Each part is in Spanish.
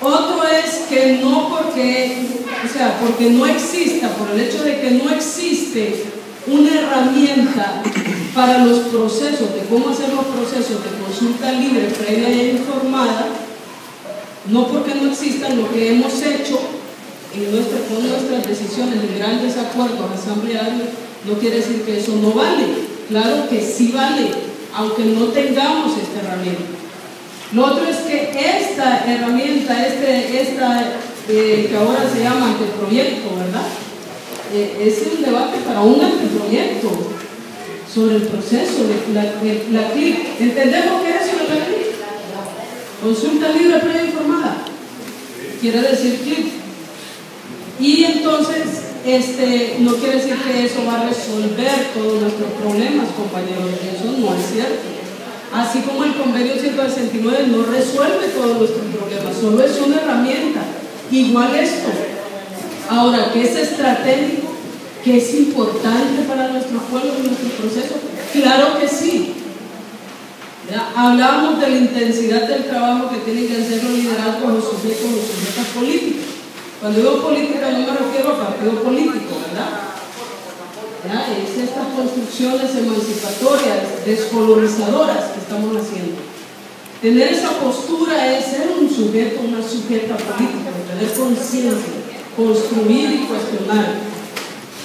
Otro es que no porque, o sea, porque no exista, por el hecho de que no existe una herramienta para los procesos, de cómo hacer los procesos de consulta libre, previa e informada, no porque no existan lo que hemos hecho en con nuestras decisiones de grandes acuerdos asamblearios, no quiere decir que eso no vale. Claro que sí vale, aunque no tengamos esta herramienta. Lo otro es que esta herramienta, este, esta eh, que ahora se llama anteproyecto, ¿verdad? Eh, es un debate para un anteproyecto sobre el proceso de la, la CLIC. ¿Entendemos qué es de la CLIC? Consulta libre previa informada. Quiere decir CLIC. Y entonces, este, no quiere decir que eso va a resolver todos nuestros problemas, compañeros. Eso no es cierto. Así como el convenio 169 no resuelve todos nuestros problemas, solo es una herramienta. Igual esto. Ahora, ¿qué es estratégico? ¿Qué es importante para nuestro pueblo y nuestro proceso? Claro que sí. Hablábamos de la intensidad del trabajo que tienen que hacer los liderazgos, los sujetos, los sujetos políticos. Cuando digo política no me refiero a partido político, ¿verdad? ¿Ya? Es estas construcciones emancipatorias, descolonizadoras que estamos haciendo. Tener esa postura es ser un sujeto, una sujeta política, tener conciencia, construir y cuestionar,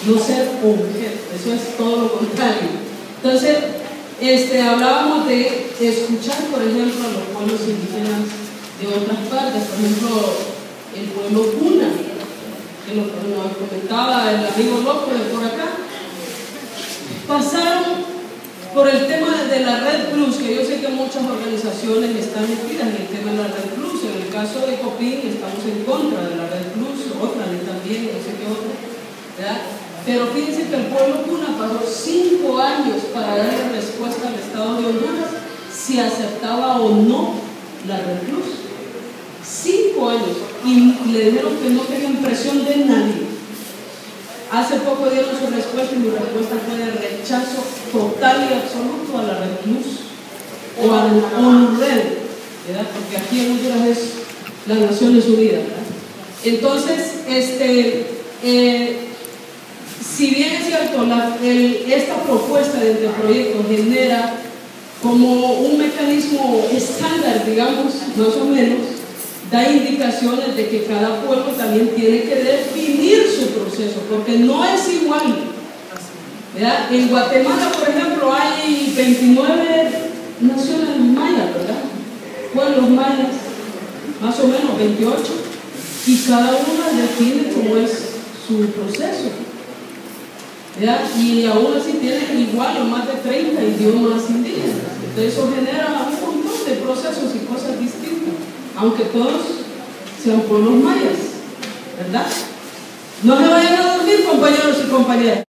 no ser objeto, eso es todo lo contrario. Entonces, este, hablábamos de escuchar, por ejemplo, a los pueblos indígenas de otras partes, por ejemplo, el pueblo Cuna, que nos comentaba el amigo de por acá, pasaron por el tema de la Red Plus, que yo sé que muchas organizaciones están metidas en el tema de la Red Plus. En el caso de Copín estamos en contra de la Red Plus, otra también, no sé qué otra. Pero fíjense que el pueblo Cuna pasó cinco años para darle respuesta al Estado de Honduras si aceptaba o no la Red Plus. Cinco años. Y le dijeron que no tenían presión de nadie. Hace poco dieron su respuesta y mi respuesta fue de rechazo total y absoluto a la Red o a la ONU-RED, porque aquí en Honduras es la Naciones Unidas. Entonces, este, eh, si bien es cierto, esta propuesta de proyecto genera como un mecanismo estándar, digamos, más o menos, da indicaciones de que cada pueblo también tiene que definir su proceso, porque no es igual. ¿verdad? En Guatemala, por ejemplo, hay 29 naciones mayas, ¿verdad? Pueblos mayas, más o menos 28, y cada una define cómo es su proceso. Y aún así tienen igual o más de 30 idiomas indígenas. Entonces eso genera un montón de procesos y cosas distintas, aunque todos sean pueblos mayas, ¿verdad? No se vayan a dormir, compañeros y compañeras.